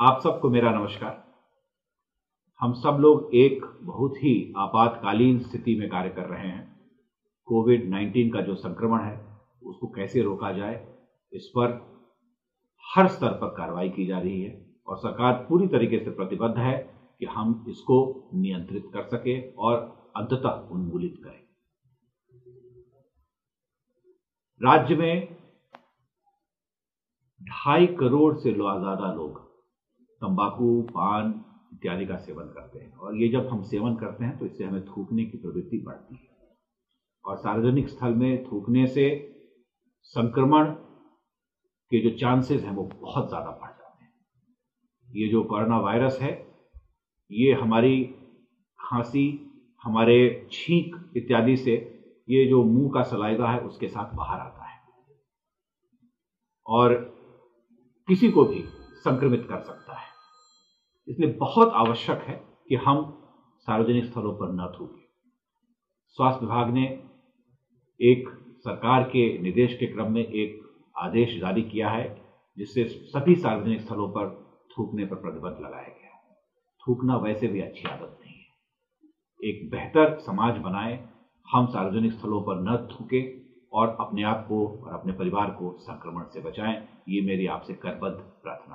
आप सबको मेरा नमस्कार। हम सब लोग एक बहुत ही आपातकालीन स्थिति में कार्य कर रहे हैं। कोविड 19 का जो संक्रमण है, उसको कैसे रोका जाए, इस पर हर स्तर पर कार्रवाई की जा रही है और सरकार पूरी तरीके से प्रतिबद्ध है कि हम इसको नियंत्रित कर सके और अंततः उन्मूलित करें। राज्य में ढाई करोड़ से ज़्यादा लोग तंबाकू, पान इत्यादि का सेवन करते हैं। और ये जब हम सेवन करते हैं तो इससे हमें थूकने की प्रवृत्ति बढ़ती है। और सार्वजनिक स्थल में थूकने से संक्रमण के जो चांसेस हैं, वो बहुत ज़्यादा बढ़ जाते हैं। ये जो कोरोना वायरस है, ये हमारी खांसी, हमारे छींक इत्यादि से ये जो मुँह का सलाइवा है, उसके साथ बाहर आता है। और किसी को भी संक्रमित कर सकता है। इसलिए बहुत आवश्यक है कि हम सार्वजनिक स्थलों पर न थूकें। स्वास्थ्य विभाग ने एक सरकार के निर्देश के क्रम में एक आदेश जारी किया है, जिससे सभी सार्वजनिक स्थलों पर थूकने पर प्रतिबंध लगाया गया है। थूकना वैसे भी अच्छी आदत नहीं है। एक बेहतर समाज बनाए, हम सार्वजनिक स्थलों पर न थूके और अपने आप को और अपने परिवार को संक्रमण से बचाएँ, ये मेरी आपसे करबद्ध प्रार्थना